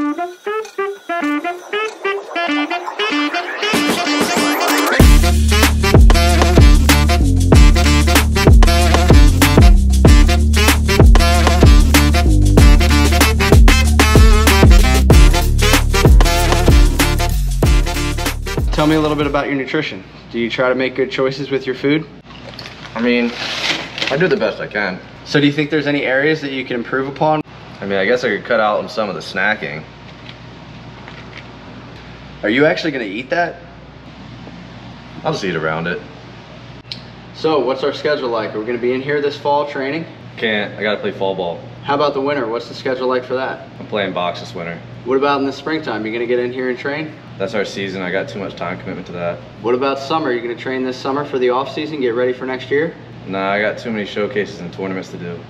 Tell me a little bit about your nutrition. Do you try to make good choices with your food? I mean, I do the best I can. So do you think there's any areas that you can improve upon? I mean, I guess I could cut out on some of the snacking. Are you actually gonna eat that? I'll just eat around it. So what's our schedule like? Are we gonna be in here this fall training? Can't. I gotta play fall ball. How about the winter? What's the schedule like for that? I'm playing box this winter. What about in the springtime? You gonna get in here and train? That's our season. I got too much time commitment to that. What about summer? You gonna train this summer for the off season, get ready for next year? Nah, I got too many showcases and tournaments to do.